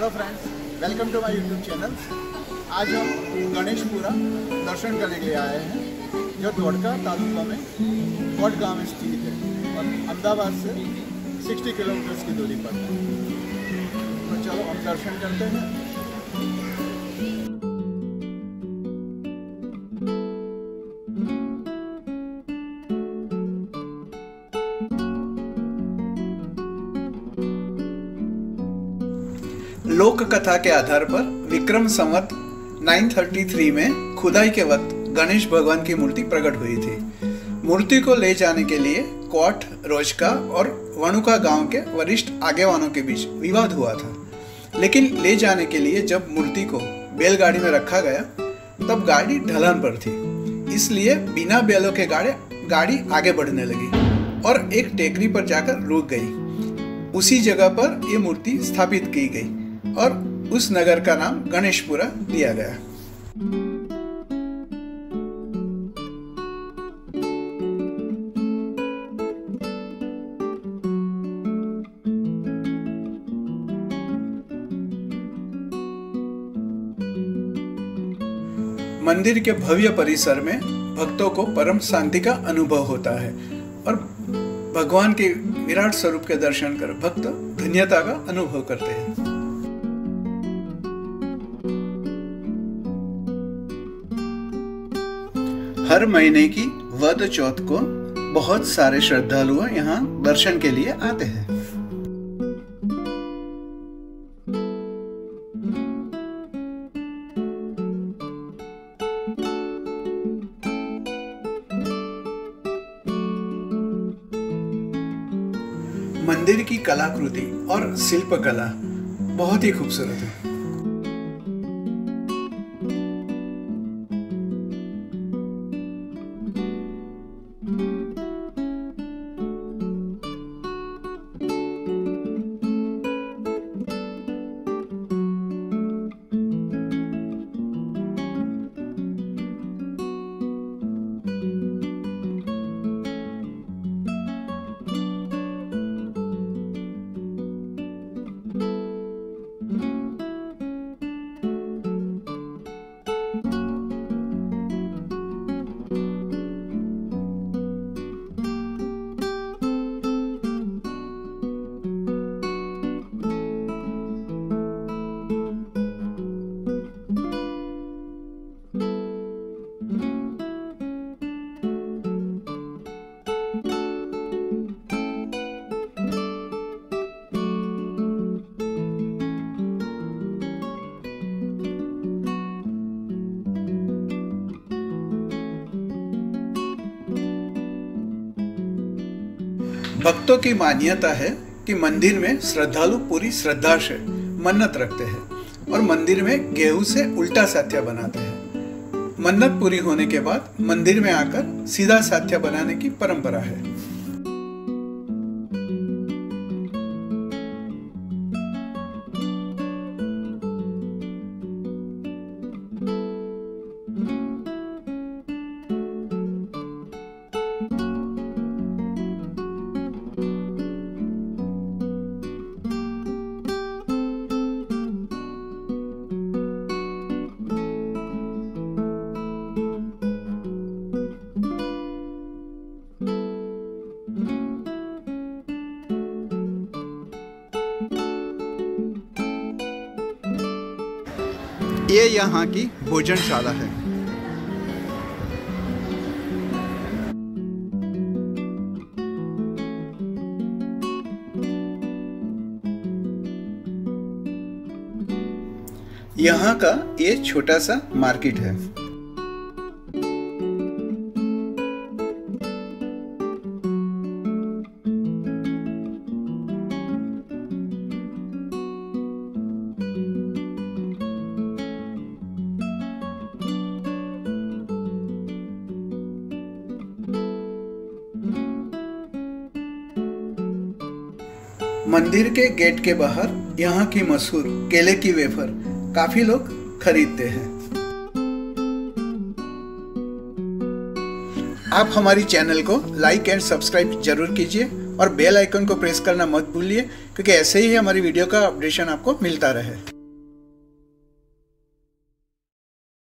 Hello friends welcome to my YouTube channel आज हम गणेशपुरा दर्शन करने के लिए आए हैं, जो द्वारका तालुका में कोट गाँव में स्थित है और अहमदाबाद से 60 किलोमीटर की दूरी पर है। तो चलो, हम दर्शन करते हैं। लोक कथा के आधार पर विक्रम संवत 933 में खुदाई के वक्त गणेश भगवान की मूर्ति प्रकट हुई थी। मूर्ति को ले जाने के लिए कोट रोजका और वणुका गाँव के वरिष्ठ आगेवानों के बीच विवाद हुआ था। लेकिन ले जाने के लिए जब मूर्ति को बैलगाड़ी में रखा गया, तब गाड़ी ढलान पर थी। इसलिए बिना बैलों के गाड़ी गाड़ी आगे बढ़ने लगी और एक टेकरी पर जाकर रुक गई। उसी जगह पर ये मूर्ति स्थापित की गई। और उस नगर का नाम गणेशपुरा दिया गया। मंदिर के भव्य परिसर में भक्तों को परम शांति का अनुभव होता है और भगवान के विराट स्वरूप के दर्शन कर भक्त धन्यता का अनुभव करते हैं। हर महीने की वद चौथ को बहुत सारे श्रद्धालु यहाँ दर्शन के लिए आते हैं। मंदिर की कलाकृति और शिल्पकला बहुत ही खूबसूरत है। भक्तों की मान्यता है कि मंदिर में श्रद्धालु पूरी श्रद्धा से मन्नत रखते हैं और मंदिर में गेहूँ से उल्टा साथ्या बनाते हैं। मन्नत पूरी होने के बाद मंदिर में आकर सीधा साथ्या बनाने की परंपरा है। ये यहाँ की भोजनशाला है। यहाँ का ये छोटा सा मार्केट है। मंदिर के गेट के बाहर यहाँ की मशहूर केले की वेफर काफ़ी लोग खरीदते हैं। आप हमारी चैनल को लाइक एंड सब्सक्राइब ज़रूर कीजिए और बेल आइकन को प्रेस करना मत भूलिए, क्योंकि ऐसे ही हमारी वीडियो का अपडेशन आपको मिलता रहे।